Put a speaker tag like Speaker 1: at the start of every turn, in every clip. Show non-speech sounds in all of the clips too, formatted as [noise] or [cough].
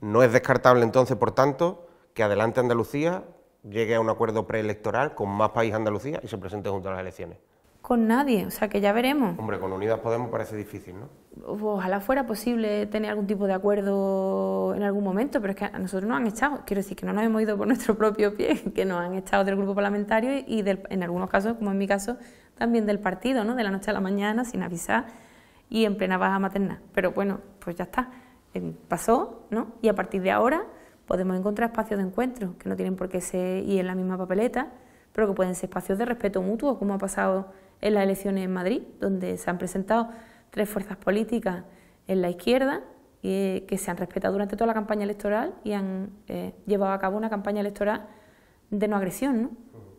Speaker 1: No es descartable entonces, por tanto, que Adelante Andalucía llegue a un acuerdo preelectoral con más país Andalucía y se presente junto a las elecciones.
Speaker 2: Con nadie, o sea que ya veremos.
Speaker 1: Hombre, con Unidas Podemos parece difícil, ¿no?
Speaker 2: Ojalá fuera posible tener algún tipo de acuerdo en algún momento, pero es que a nosotros nos han echado, quiero decir que no nos hemos ido por [laughs] nuestro propio pie, que nos han echado del grupo parlamentario y en algunos casos, como en mi caso, también del partido, ¿no? De la noche a la mañana, sin avisar y en plena baja maternal. Pero bueno, pues ya está, pasó, ¿no? Y a partir de ahora podemos encontrar espacios de encuentro, que no tienen por qué ser y en la misma papeleta, pero que pueden ser espacios de respeto mutuo, como ha pasado en las elecciones en Madrid, donde se han presentado tres fuerzas políticas en la izquierda y, que se han respetado durante toda la campaña electoral y han eh, llevado a cabo una campaña electoral de no agresión. ¿no?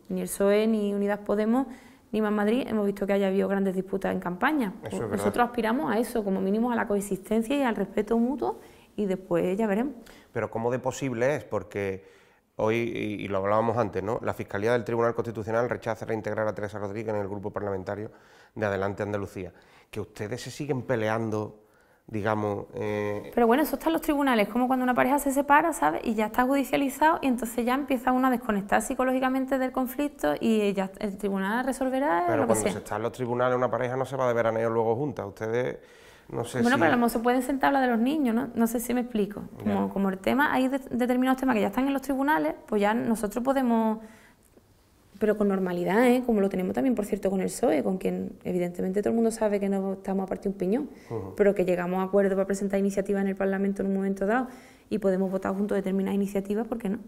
Speaker 2: Ni el PSOE ni Unidas Podemos ni Más Madrid hemos visto que haya habido grandes disputas en campaña. Nosotros aspiramos a eso, como mínimo a la coexistencia y al respeto mutuo y después ya veremos.
Speaker 1: Pero ¿cómo de posible es? Porque hoy, y lo hablábamos antes, ¿no? la Fiscalía del Tribunal Constitucional rechaza reintegrar a Teresa Rodríguez en el grupo parlamentario de Adelante Andalucía. Que ustedes se siguen peleando digamos...
Speaker 2: Eh... Pero bueno, eso está en los tribunales, como cuando una pareja se separa, ¿sabes? Y ya está judicializado y entonces ya empieza uno a desconectar psicológicamente del conflicto y ya el tribunal resolverá
Speaker 1: Pero
Speaker 2: lo
Speaker 1: cuando
Speaker 2: que
Speaker 1: se está en los tribunales una pareja no se va de veraneo luego juntas, ustedes... No sé
Speaker 2: bueno,
Speaker 1: si...
Speaker 2: pero a lo mejor se pueden sentar a hablar de los niños, ¿no? No sé si me explico. Como, como el tema, hay determinados temas que ya están en los tribunales, pues ya nosotros podemos pero con normalidad, ¿eh? como lo tenemos también, por cierto, con el PSOE, con quien evidentemente todo el mundo sabe que no estamos a partir un piñón, pero que llegamos a acuerdo para presentar iniciativas en el Parlamento en un momento dado y podemos votar juntos determinadas iniciativas, ¿por qué no?